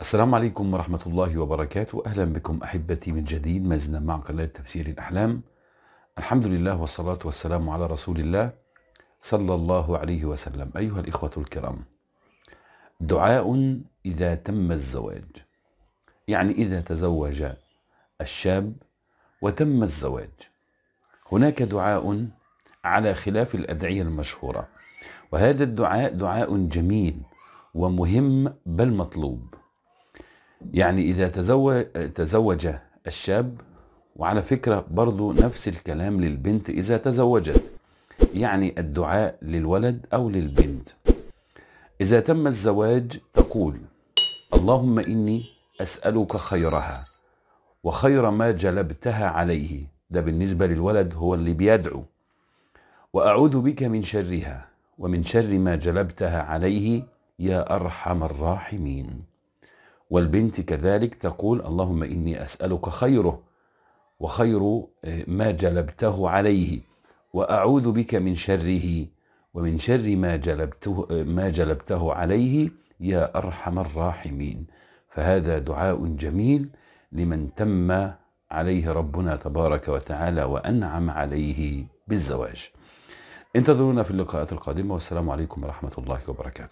السلام عليكم ورحمة الله وبركاته. أهلا بكم أحبتي من جديد. ما زلنا مع قناة تفسير الأحلام. الحمد لله والصلاة والسلام على رسول الله صلى الله عليه وسلم. أيها الإخوة الكرام دعاء إذا تم الزواج. يعني إذا تزوج الشاب وتم الزواج. هناك دعاء على خلاف الأدعية المشهورة. وهذا الدعاء دعاء جميل ومهم بل مطلوب. يعني إذا تزوج, تزوج الشاب وعلى فكرة برضو نفس الكلام للبنت إذا تزوجت يعني الدعاء للولد أو للبنت. إذا تم الزواج تقول اللهم إني أسألك خيرها وخير ما جلبتها عليه. ده بالنسبة للولد هو اللي بيدعو. وأعوذ بك من شرها ومن شر ما جلبتها عليه يا أرحم الراحمين. والبنت كذلك تقول اللهم إني أسألك خيره وخير ما جلبته عليه وأعوذ بك من شره ومن شر ما جلبته, ما جلبته عليه يا أرحم الراحمين. فهذا دعاء جميل لمن تم عليه ربنا تبارك وتعالى وأنعم عليه بالزواج. انتظرونا في اللقاءات القادمة والسلام عليكم ورحمة الله وبركاته.